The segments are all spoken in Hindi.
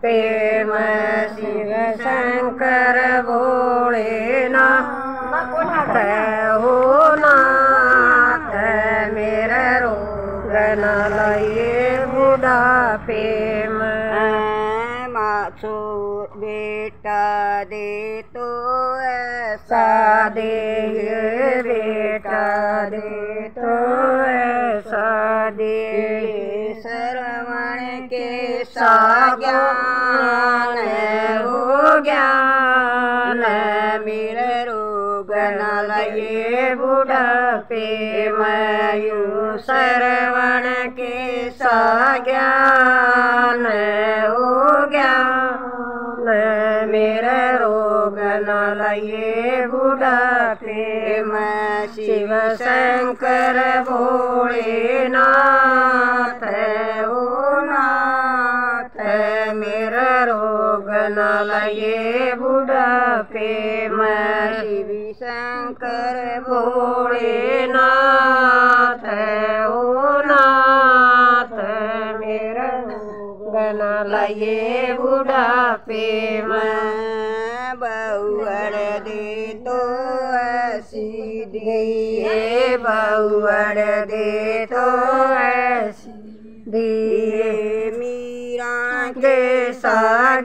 प्रेम शिव शंकर भोले नाथ। हो नाथ मेरा रोग न लये बुढ़ा प्रेम। माछो बेटा दे तो ऐसा दे बेटा दे तो ऐसा दे सा ज्ञान हो ज्ञान मेरे रोग न लये बुढ़ापे मयू श्रवण के सा ज्ञान हो ज्ञान मेरा रोग न लये बुढ़ापे मैं शिव शंकर भोले रोग न लये बुढ़ापे मैं शिव शंकर भोले नाथ ओ नाथ मेरा रोग न लये बुढ़ापे मैं मैं बहुअर दे तो ऐसी दिए बहुअर दे तो ऐसी दिए। मीरा के सा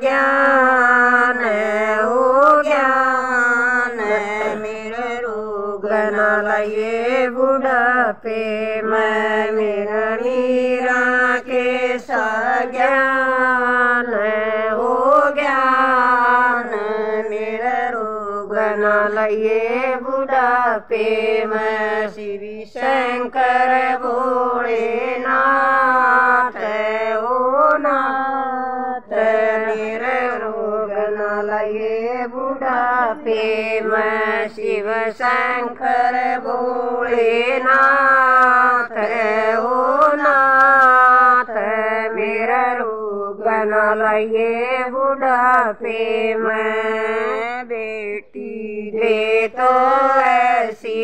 लये बुढ़ापे मैं श्री शंकर भोले नाथ ओ नाथ मेरे लये बुढ़ापे मैं शिव शंकर भोले नाथ ओ नाथ मेरा रोग न लये बुढ़ापे मैं। बेटी दे तो ऐसी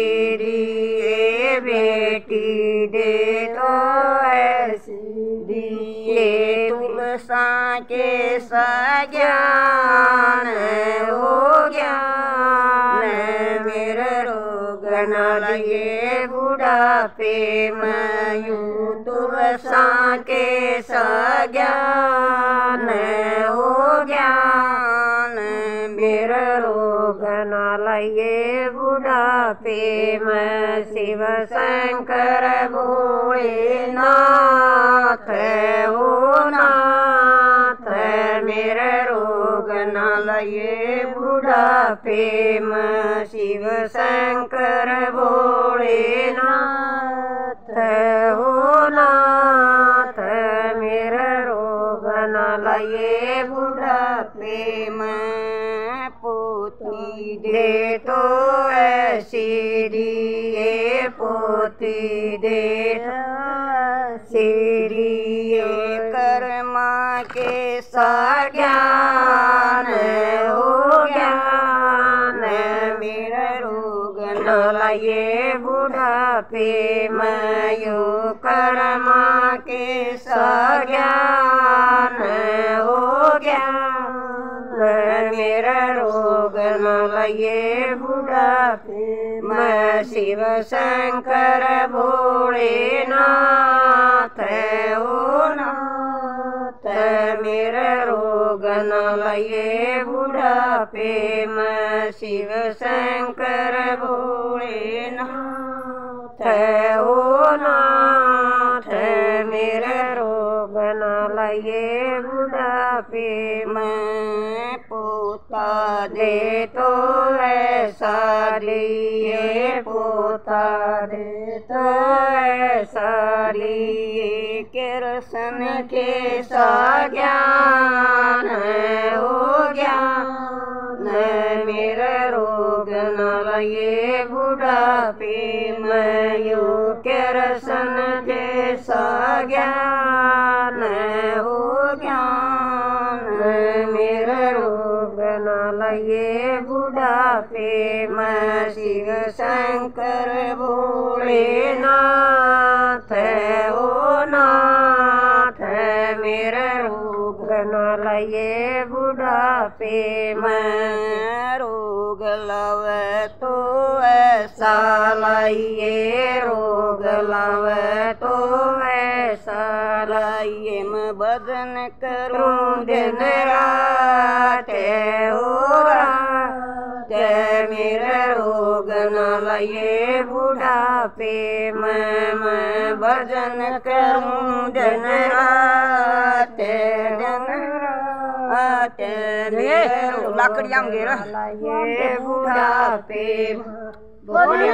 बेटी दे तो ऐसी दिए। तुलसा के ज्ञान मेरे रोग न लगे बुढ़ापे मयू तुलसा के ज्ञान हो ज्ञान मेरा रोग न लगे बुढ़ापे मैं शिव शंकर भोले लये बुढ़ापे मैं शिव शंकर भोले नाथ ओ नाथ मेरा रोग न लये बुढ़ापे मैं पोती दे तो ऐसी दिए पोती दे सीरिए कर्मा के ज्ञान हो मेरा रोग न लये बुढ़ापे, मयो कर्मा के ज्ञान हो ज्ञान। मेरा रोग न लये बुढ़ापे, मैं शिव शंकर भोले नाथ ओ नाथ मेरा रोग न लये बुढ़ापे मैं शिव शंकर भोले नाथ ओ नाथ मेरा रोग न लये बुढ़ापे मैं पोता दे तो ऐसा लिए पोता दे तो ऐसा लिए कृष्ण के ज्ञान हो ज्ञान मेरा रोग न लये बुढ़ापे मैं यो कृष्ण जैसा ज्ञान हो ज्ञान मेरा रोग न लये बुढ़ापे मैं शिव शंकर भोले मैं रोग लवे तो ऐसा लाइए, रोग लावे तो ऐसा लाइए। मैं भजन करूँ दिन रात हो के मेरे रोग न लाइए। बुढ़ापे में, मैं भजन करूँ दिन मेरे लाकड़ियाँ बुढ़ापे में।